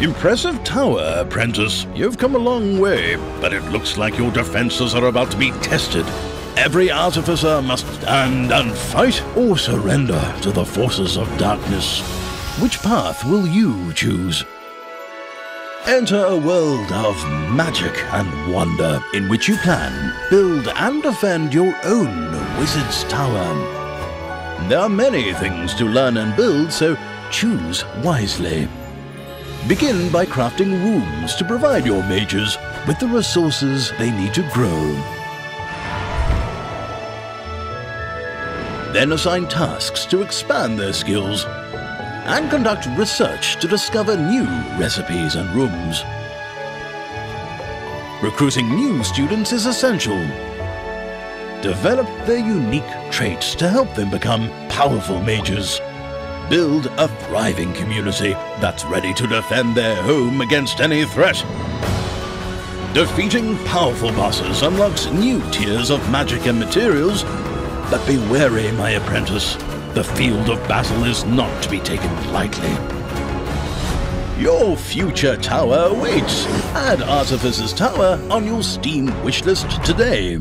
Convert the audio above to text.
Impressive tower, apprentice. You've come a long way, but it looks like your defenses are about to be tested. Every artificer must stand and fight or surrender to the forces of darkness. Which path will you choose? Enter a world of magic and wonder in which you plan, build and defend your own Wizard's Tower. There are many things to learn and build, so choose wisely. Begin by crafting rooms to provide your mages with the resources they need to grow. Then assign tasks to expand their skills and conduct research to discover new recipes and rooms. Recruiting new students is essential. Develop their unique traits to help them become powerful mages. Build a thriving community that's ready to defend their home against any threat. Defeating powerful bosses unlocks new tiers of magic and materials, but be wary, my apprentice. The field of battle is not to be taken lightly. Your future tower awaits. Add Artificer's Tower on your Steam wishlist today.